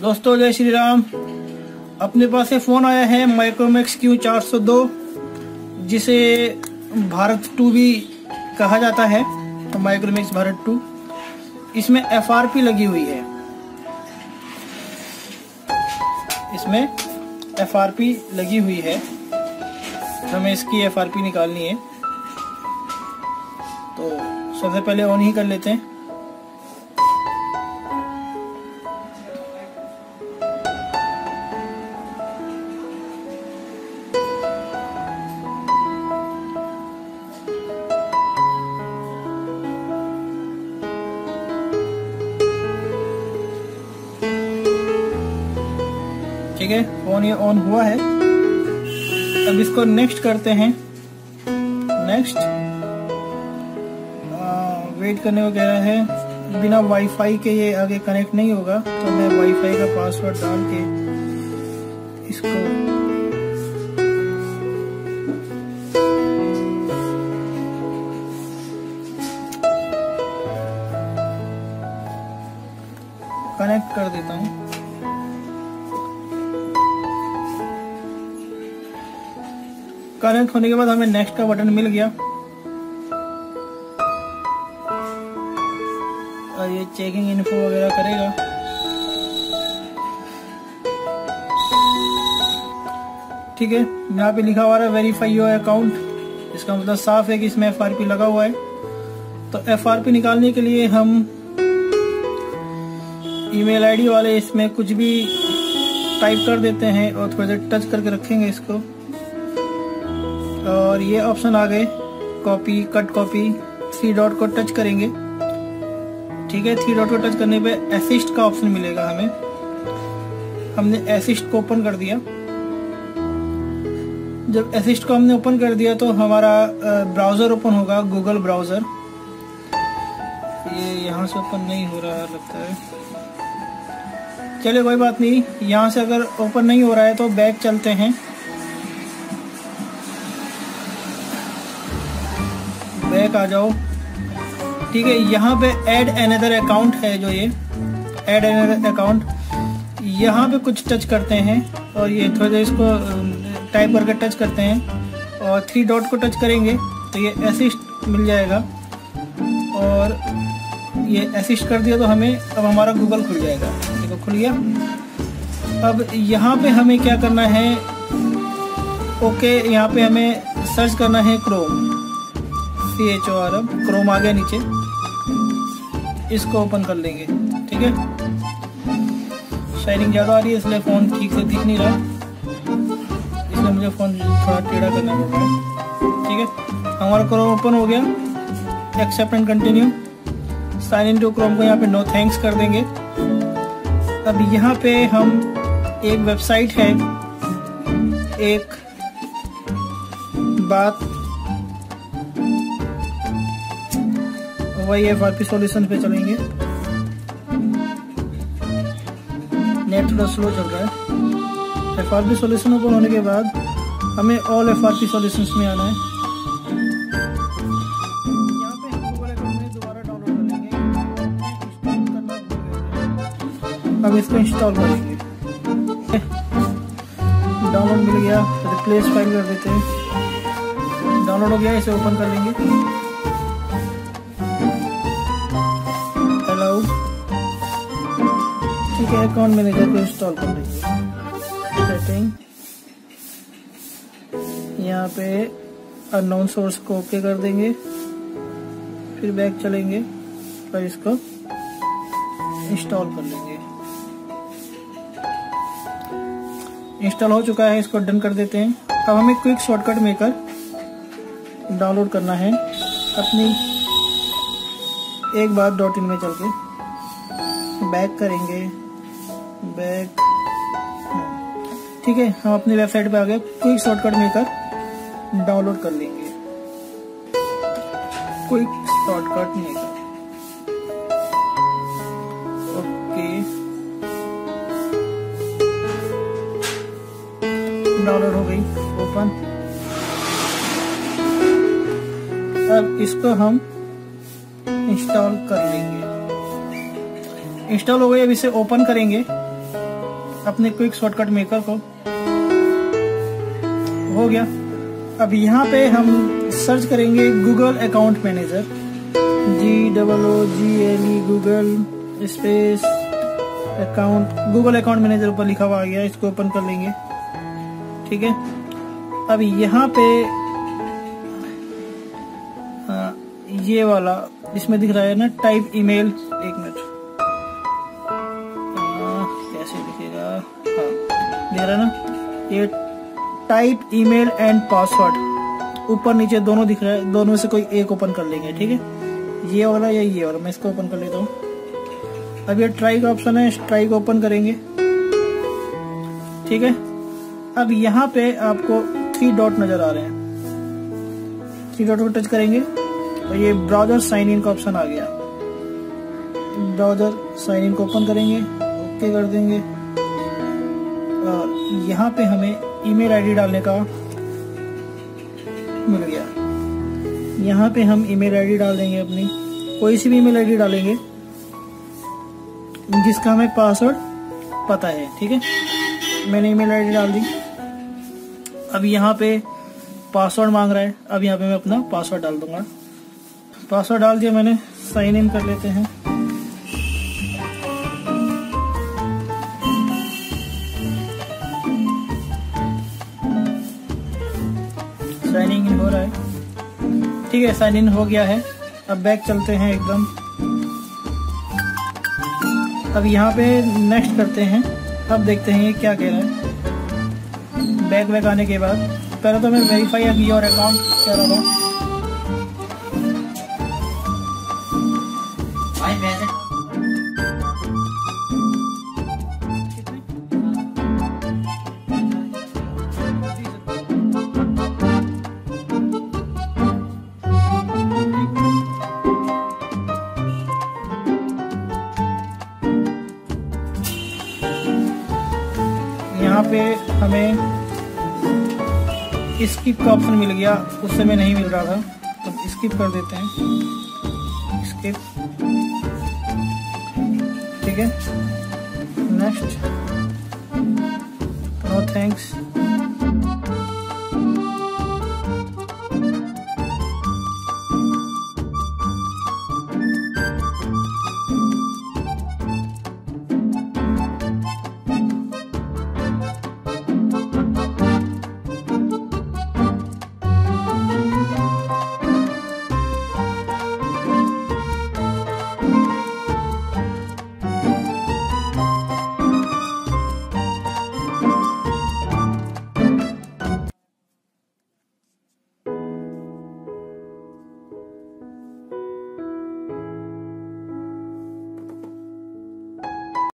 दोस्तों, जय श्री राम। अपने पास ये फ़ोन आया है माइक्रोमैक्स क्यू 402 जिसे भारत टू भी कहा जाता है तो माइक्रोमैक्स भारत टू। इसमें एफआरपी लगी हुई है। इसमें एफआरपी लगी हुई है। हमें इसकी एफआरपी निकालनी है। तो सबसे पहले ऑन ही कर लेते हैं। ठीक है? फ़ोन ये ऑन हुआ है। अब इसको नेक्स्ट करते हैं। नेक्स्ट वेट करने को कह रहा है, बिना वाईफाई के ये आगे कनेक्ट नहीं होगा तो मैं वाईफाई का पासवर्ड डाल के इसको कनेक्ट होने के बाद हमें नेक्स्ट का बटन मिल गया। और ये चेकिंग इन्फो वगैरह करेगा। ठीक है, यहाँ पे लिखा हुआ है वेरीफाई योर अकाउंट इसका मतलब साफ़ है कि इसमें एफआरपी लगा हुआ है। तो एफआरपी निकालने के लिए हम ईमेल आईडी वाले इसमें कुछ भी टाइप कर देते हैं और थोड़ी देर टच करके रखेंगे इसको। और ये ऑप्शन आ गए। Copy cut copy three dot को टच करेंगे। ठीक है थ्री डॉट को टच करने पे असिस्ट का ऑप्शन मिलेगा हमें। हमने असिस्ट को ओपन कर दिया। जब असिस्ट को हमने ओपन कर दिया तो हमारा ब्राउज़र ओपन होगा गूगल ब्राउज़र ये यहाँ से ओपन नहीं हो रहा लगता है। चलिए, कोई बात नहीं। यहाँ से अगर ओपन नहीं हो रहा है तो बैक चलते हैं। बैक आ जाओ। ठीक है, यहाँ पे ऐड अनदर अकाउंट है जो ये। ऐड अनदर अकाउंट यहाँ पे कुछ टच करते हैं और ये थोड़ा देर इसको टाइप करके टच करते हैं और थ्री डॉट को टच करेंगे तो ये असिस्ट मिल जाएगा। और ये असिस्ट कर दिया तो हमें, अब हमारा गूगल खुल जाएगा। देखो, खुल गया। अब यहाँ पे हमें क्या करना है? ओके यहाँ पे हमें सर्च करना है Chrome C H O R अब क्रोम आ गया नीचे। इसको ओपन कर लेंगे, ठीक है? शाइनिंग ज़्यादा आ रही है, इसलिए फ़ोन ठीक से दिख नहीं रहा। इसलिए मुझे फ़ोन थोड़ा टेढ़ा करना पड़ रहा है, ठीक है? हमारा क्रोम ओपन हो गया। Accept and continue sign in to Chrome को यहाँ पे नो थैंक्स कर देंगे। अब यहाँ पे हम एक वेबसाइट है। एक बात वही एफ़ आर पी सोल्यूशन पे चलेंगे। नेट थोड़ा स्लो चल रहा है। F R P solution open होने के बाद हमें all F R P solution में आना है अब इसको इंस्टॉल करेंगे डाउनलोड मिल गया रिप्लेस फ़ाइल कर देते हैं। डाउनलोड हो गया, इसे ओपन कर लेंगे। ठीक है अकाउंट मैनेजर को इंस्टॉल कर लेंगे सेटिंग यहाँ पे अननोन सोर्स को ओके कर देंगे। फिर बैक चलेंगे और इसको इंस्टॉल कर लेंगे। इंस्टॉल हो चुका है, इसको डन कर देते हैं। अब हमें क्विक शॉर्टकट मेकर डाउनलोड करना है। अपनी एक बार डॉट इन में चल के बैक करेंगे। बैक ठीक है, हम अपनी वेबसाइट पे आ गए। क्विक शॉर्टकट मेकर डाउनलोड कर लेंगे। Quick shortcut maker okay. Download हो गई ओपन अब इसको हम इंस्टॉल कर लेंगे। इंस्टॉल हो गई, अब इसे ओपन करेंगे। अपने क्विक शॉर्टकट मेकर को। हो गया। अब यहाँ पे हम सर्च करेंगे Google account manager G double O G L E Google space account Google account manager ऊपर लिखा हुआ आ गया इसको ओपन कर लेंगे। ठीक है? अब यहाँ पे आ, ये वाला इसमें दिख रहा है ना टाइप ईमेल एक मिनट। रहा है ना, ये टाइप ईमेल एंड पासवर्ड ऊपर नीचे दोनों दिख रहा है दोनों से कोई एक ओपन कर लेंगे, ठीक है? ये वाला या ये वाला, मैं इसको ओपन कर लेता हूँ। अब ये ट्राई का ऑप्शन है ट्राई को ओपन करेंगे। ठीक है? अब यहाँ पे आपको थ्री डॉट नज़र आ रहे हैं। थ्री डॉट को टच करेंगे, और ये ब्राउज़र साइन इन का ऑप्शन आ गया। ब्राउज़र साइन इन को ओपन करेंगे ओके कर देंगे। यहाँ पे हमें ईमेल आईडी डालने का मिल गया। यहाँ पे हम ईमेल आईडी डाल देंगे अपनी। कोई सी भी ईमेल आईडी डालेंगे, जिसका हमें पासवर्ड पता है, ठीक है? मैंने ईमेल आईडी डाल दी। अब यहाँ पे पासवर्ड मांग रहा है। अब यहाँ पे मैं अपना पासवर्ड डाल दूँगा। पासवर्ड डाल दिया मैंने। साइन इन कर लेते हैं। ठीक है साइन इन हो गया है। अब बैक चलते हैं एकदम। अब यहाँ पे नेक्स्ट करते हैं। अब देखते हैं ये क्या कह रहा है। बैक बैक आने के बाद। पहले तो मैं वेरीफाई योर अकाउंट कह रहा था यहाँ पे हमें स्किप का ऑप्शन मिल गया। उस समय नहीं मिल रहा था। तो स्किप कर देते हैं। स्किप ठीक है। Next no thanks